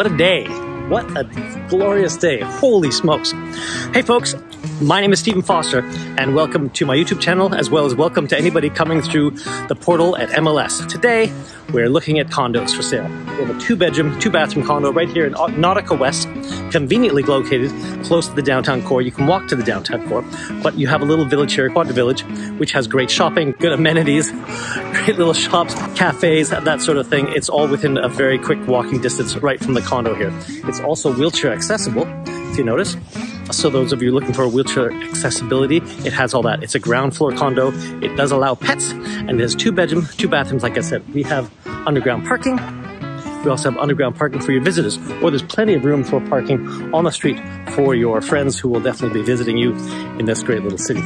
What a day. What a glorious day. Holy smokes. Hey folks, my name is Stephen Foster and welcome to my YouTube channel as well as welcome to anybody coming through the portal at MLS. Today, we're looking at condos for sale. We have a two bedroom, two bathroom condo right here in Nautica West, conveniently located close to the downtown core. You can walk to the downtown core, but you have a little village here, Quadra Village, which has great shopping, good amenities, great little shops, cafes, that sort of thing. It's all within a very quick walking distance right from the condo here. It's also wheelchair accessible, if you notice. So those of you looking for wheelchair accessibility, it has all that. It's a ground floor condo. It does allow pets and it has two bedroom, two bathrooms. Like I said, we have underground parking. We also have underground parking for your visitors, or there's plenty of room for parking on the street for your friends who will definitely be visiting you in this great little city.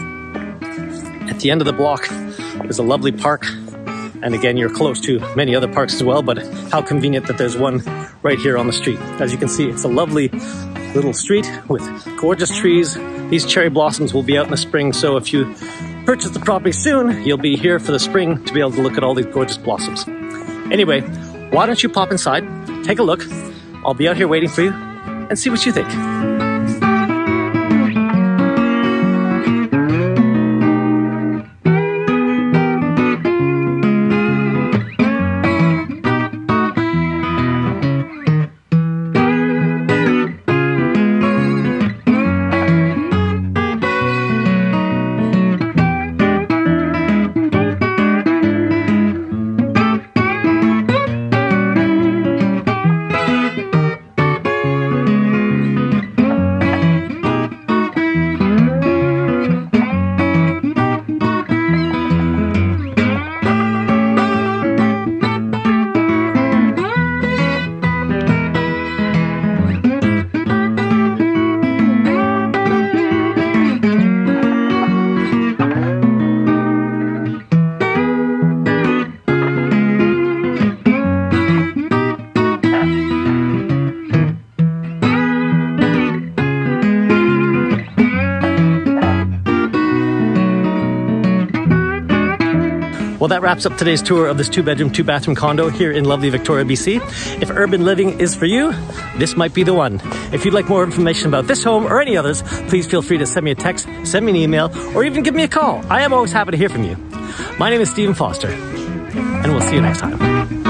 At the end of the block, there's a lovely park. And again, you're close to many other parks as well, but how convenient that there's one right here on the street. As you can see, it's a lovely little street with gorgeous trees. These cherry blossoms will be out in the spring, so if you purchase the property soon, you'll be here for the spring to be able to look at all these gorgeous blossoms. Anyway, why don't you pop inside, take a look. I'll be out here waiting for you and see what you think. Well, that wraps up today's tour of this two bedroom, two bathroom condo here in lovely Victoria, BC. If urban living is for you, this might be the one. If you'd like more information about this home or any others, please feel free to send me a text, send me an email, or even give me a call. I am always happy to hear from you. My name is Stephen Foster, and we'll see you next time.